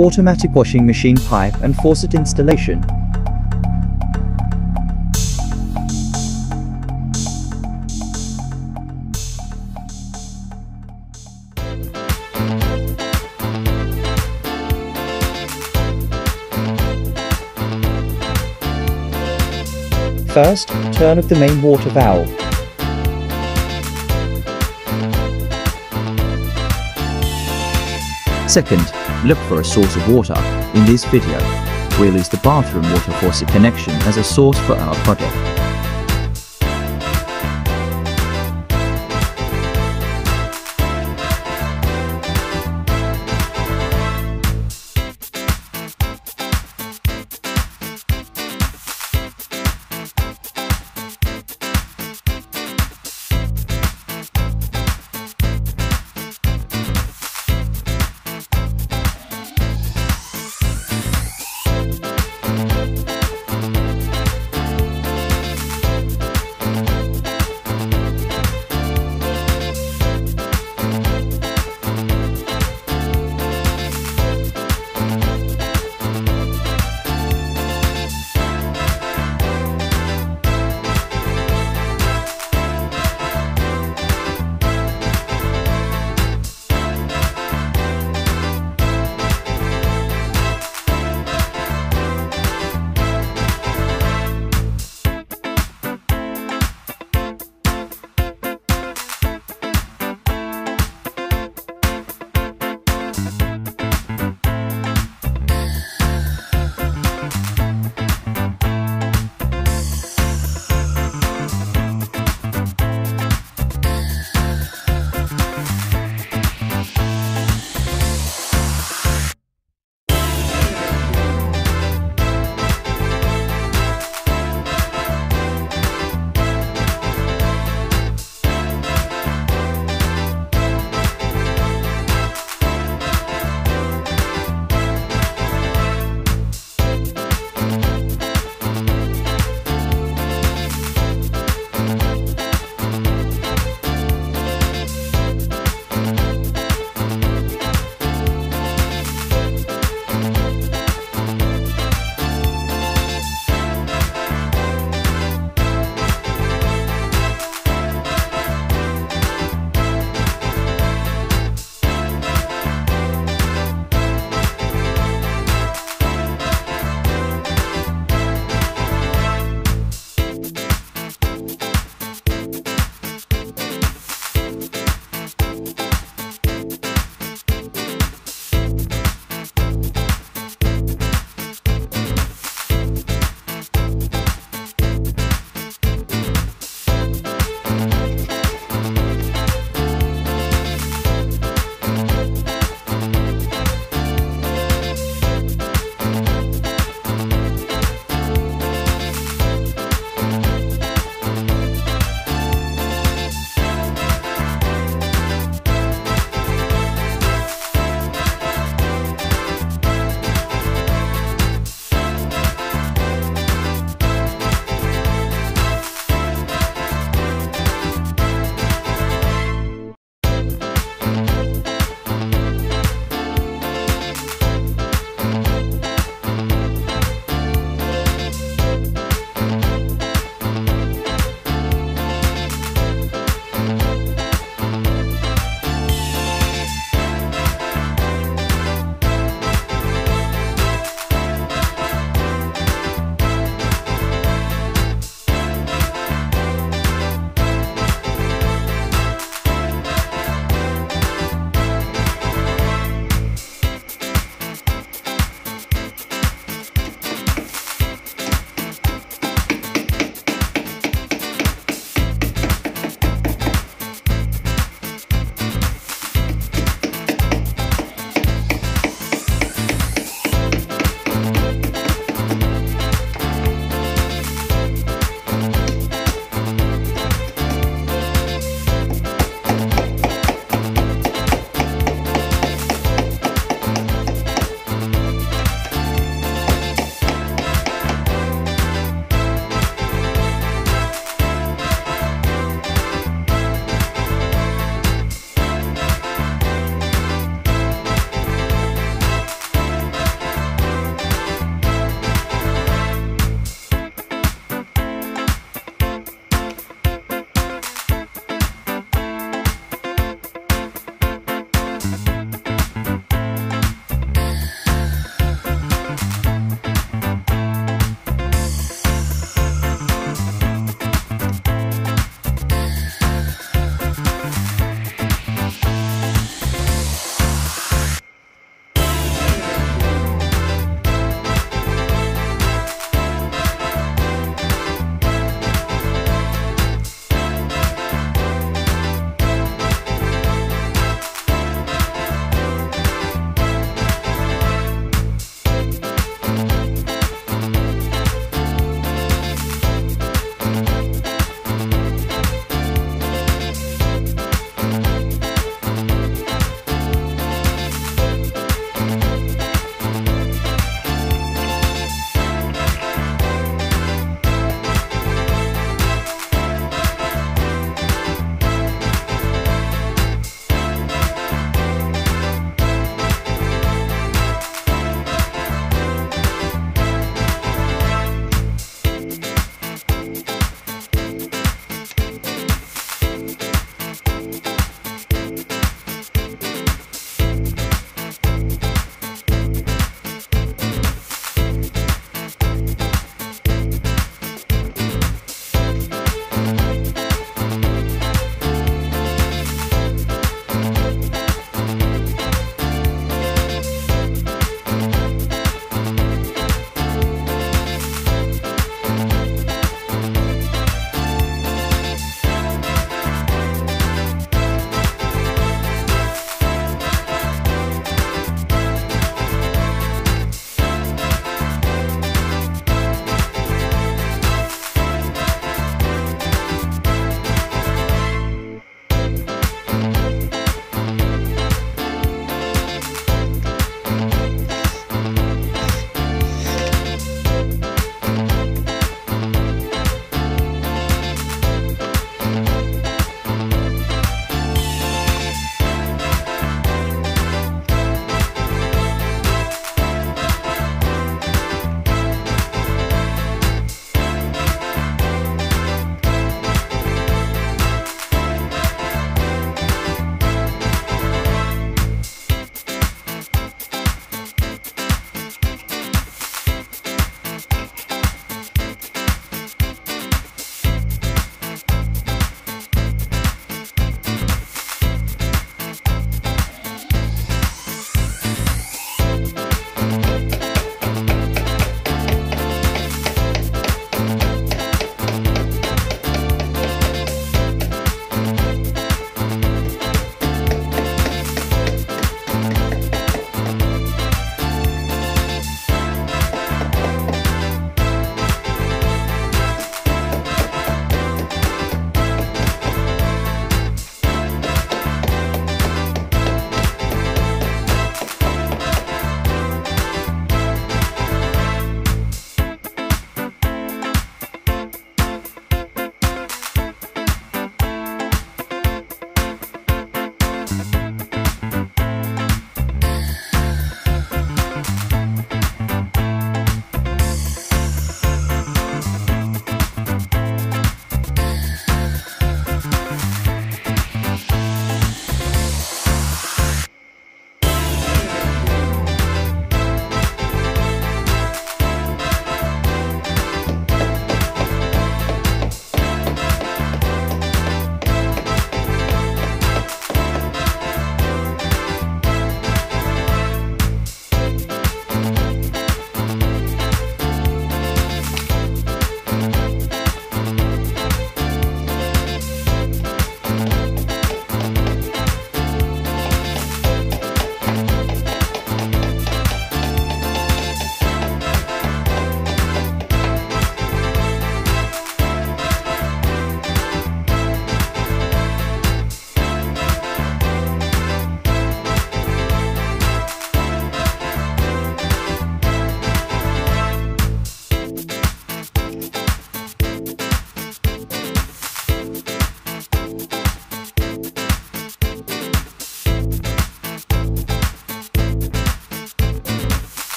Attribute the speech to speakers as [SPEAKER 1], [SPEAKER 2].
[SPEAKER 1] automatic washing machine pipe and faucet installation. First, turn off the main water valve. Second, look for a source of water. In this video, we'll use the bathroom water faucet connection as a source for our project.